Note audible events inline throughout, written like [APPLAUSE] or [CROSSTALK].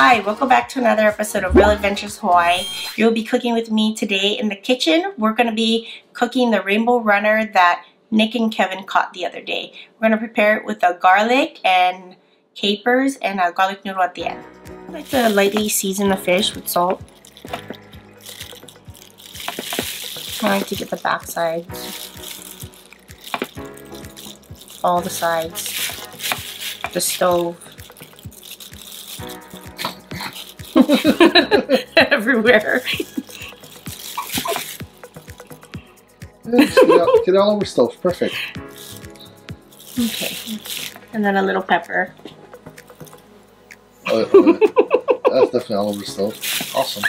Hi, welcome back to another episode of Real Adventures Hawaii. You'll be cooking with me today in the kitchen. We're going to be cooking the rainbow runner that Nick and Kevin caught the other day. We're going to prepare it with a garlic and capers and a garlic noodle at the end. I like to lightly season the fish with salt. I like to get the back sides, all the sides, the stove. [LAUGHS] everywhere. get, all, get all over stove. Perfect. Okay. And then a little pepper. Uh, uh, that's definitely all over stove. Awesome.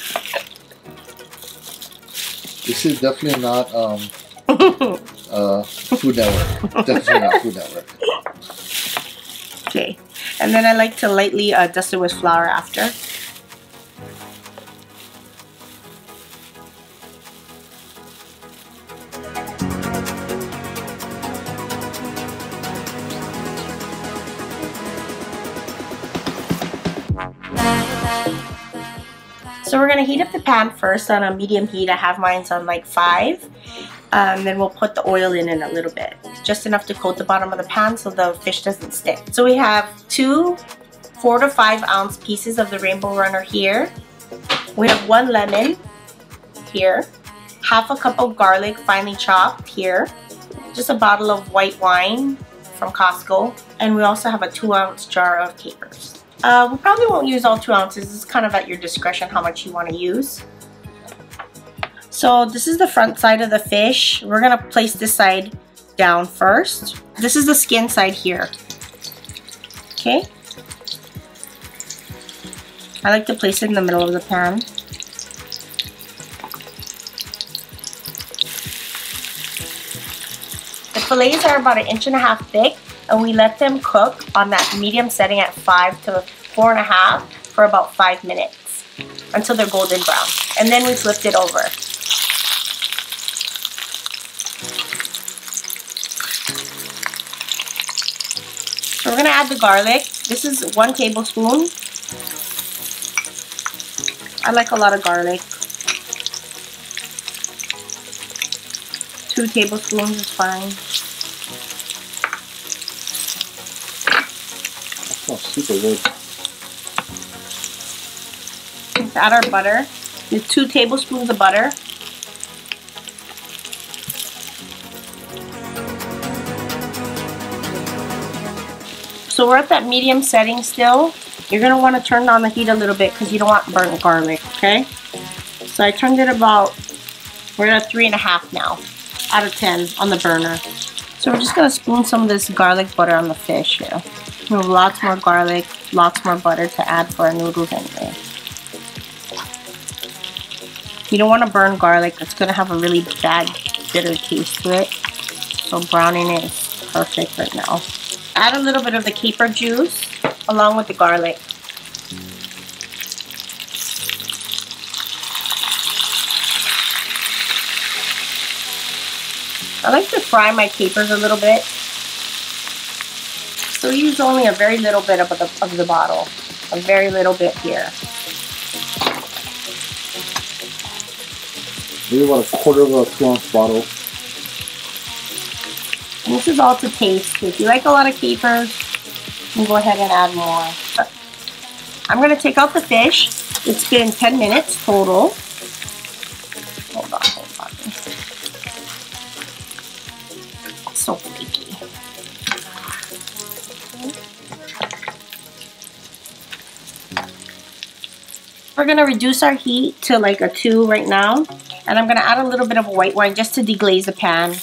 This is definitely not um, [LAUGHS] uh, Food Network. Definitely not Food Network. Okay. And then I like to lightly uh, dust it with flour after. So we're to heat up the pan first on a medium heat. I have mine on like 5. Um, then we'll put the oil in in a little bit. Just enough to coat the bottom of the pan so the fish doesn't stick. So we have two 4 to 5 ounce pieces of the rainbow runner here. We have one lemon here. Half a cup of garlic finely chopped here. Just a bottle of white wine from Costco. And we also have a 2 ounce jar of capers. Uh, we probably won't use all two ounces. It's kind of at your discretion how much you want to use. So this is the front side of the fish. We're going to place this side down first. This is the skin side here. Okay. I like to place it in the middle of the pan. The fillets are about an inch and a half thick and we let them cook on that medium setting at 5 to 4.5 for about 5 minutes until they're golden brown. And then we flipped it over. So we're to add the garlic. This is 1 tablespoon. I like a lot of garlic. 2 tablespoons is fine. Oh, super good. Add our butter. With two tablespoons of butter. So we're at that medium setting still. You're going to want to turn on the heat a little bit because you don't want burnt garlic, okay? So I turned it about, we're at three and a half now, out of 10 on the burner. So we're just going to spoon some of this garlic butter on the fish here. We have lots more garlic, lots more butter to add for our noodles anyway. You don't want to burn garlic. It's going to have a really bad, bitter taste to it. So browning it is perfect right now. Add a little bit of the caper juice along with the garlic. I like to fry my capers a little bit. So use only a very little bit of the, of the bottle. A very little bit here. Maybe about a quarter of a two ounce bottle. This is all to taste. If you like a lot of capers, you can go ahead and add more. I'm going to take out the fish. It's been 10 minutes total. Hold on, hold on. So flaky. We're going to reduce our heat to like a 2 right now. And I'm going to add a little bit of a white wine just to deglaze the pan.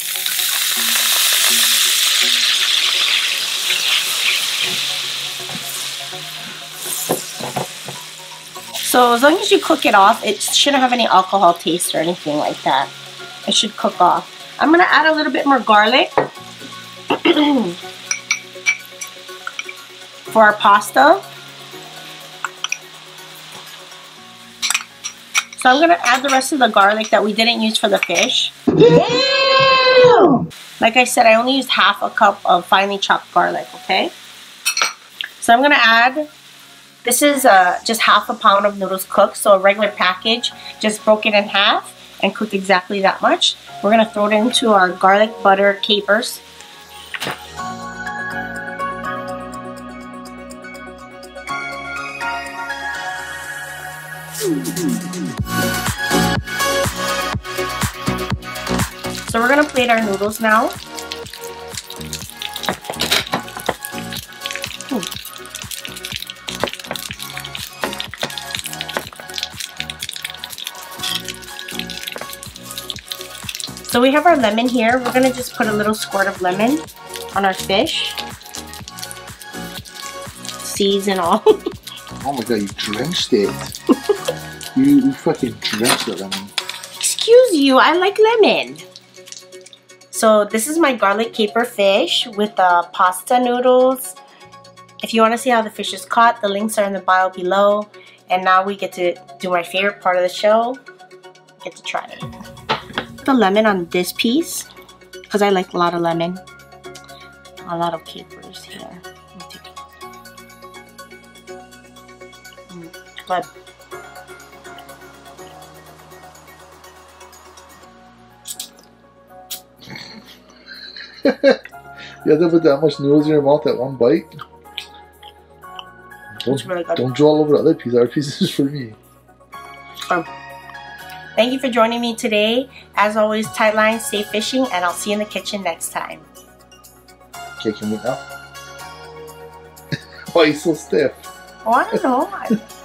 So as long as you cook it off, it shouldn't have any alcohol taste or anything like that. It should cook off. I'm going to add a little bit more garlic [CLEARS THROAT] for our pasta. So I'm going to add the rest of the garlic that we didn't use for the fish. Like I said, I only used half a cup of finely chopped garlic, okay? So I'm going to add This is uh, just half a pound of noodles cooked, so a regular package, just broken in half and cooked exactly that much. We're gonna throw it into our garlic butter capers. So we're gonna plate our noodles now. So we have our lemon here. We're gonna just put a little squirt of lemon on our fish. Seeds and all. [LAUGHS] Oh my god, you drenched it. You, you fucking it, lemon. Excuse you, I like lemon. So this is my garlic caper fish with the pasta noodles. If you want to see how the fish is caught, the links are in the bio below. And now we get to do my favorite part of the show. Get to try it the lemon on this piece because I like a lot of lemon. A lot of capers here. Mm, you have to put that much noodles in your mouth at one bite. Don't, really don't draw all over the other piece. Our piece is [LAUGHS] for me. Um, Thank you for joining me today. As always, tight lines, safe fishing, and I'll see you in the kitchen next time. Okay, can we now? [LAUGHS] Why are you so stiff? Oh, I don't know. [LAUGHS]